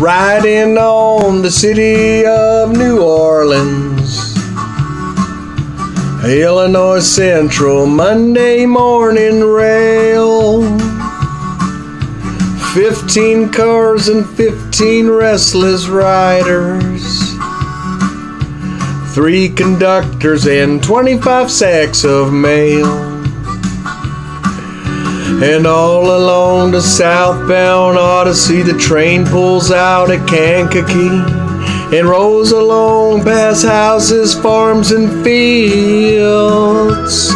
riding on the city of New Orleans. Illinois Central Monday morning rail. 15 cars and 15 restless riders. Three conductors and 25 sacks of mail. And all along the southbound Odyssey, the train pulls out at Kankakee and rolls along past houses, farms, and fields.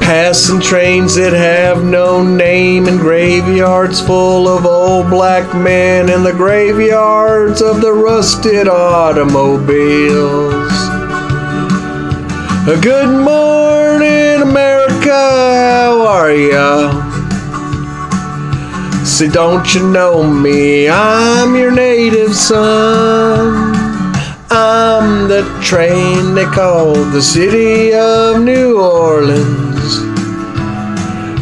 Passing trains that have no name and graveyards full of old black men and the graveyards of the rusted automobiles. A good morning, America. Ya? See, don't you know me? I'm your native son. I'm the train they call the city of New Orleans.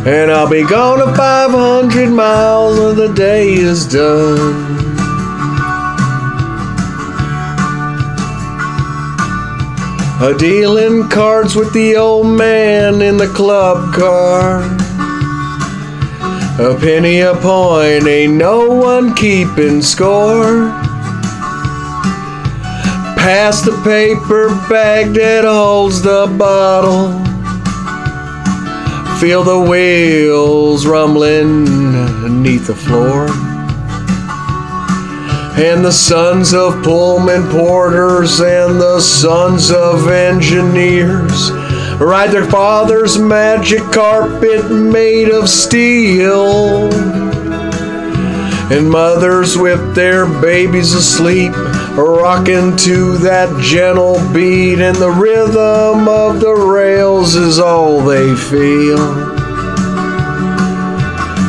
And I'll be gone to 500 miles when the day is done. A dealing cards with the old man in the club car. A penny a point, ain't no one keeping score. Pass the paper bag that holds the bottle. Feel the wheels rumbling beneath the floor. And the sons of Pullman porters and the sons of engineers ride their father's magic carpet made of steel. And mothers with their babies asleep, rocking to that gentle beat, and the rhythm of the rails is all they feel.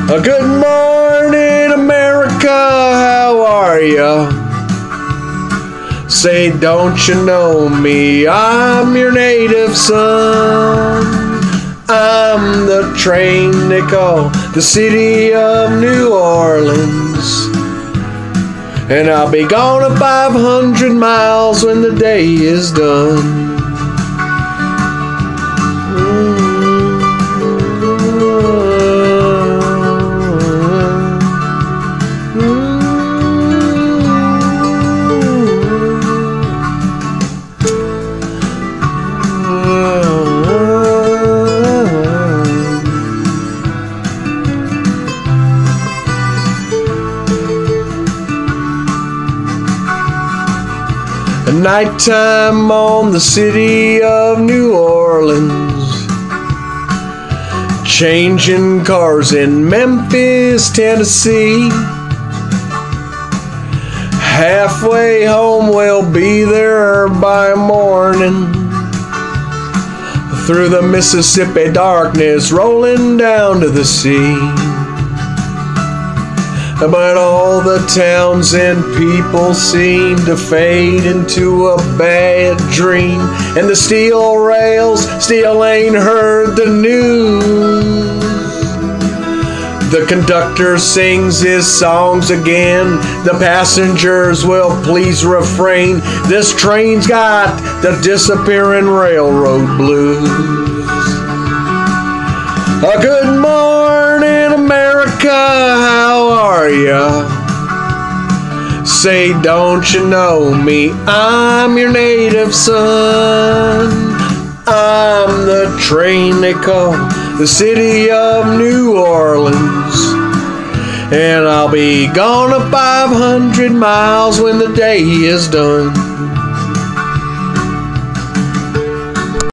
A good morning, how are? Say, don't you know me? I'm your native son. I'm the train they call the city of New Orleans. And I'll be gone a 500 miles when the day is done. Nighttime on the city of New Orleans. Changing cars in Memphis, Tennessee. Halfway home, we'll be there by morning. Through the Mississippi darkness, rolling down to the sea. But all the towns and people seem to fade into a bad dream. And the steel rails still ain't heard the news. The conductor sings his songs again. The passengers will please refrain. This train's got the disappearing railroad blues. A good morning, Say, don't you know me? I'm your native son. I'm the train they call the city of New Orleans. And I'll be gone a 500 miles when the day is done.